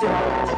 Tuesday.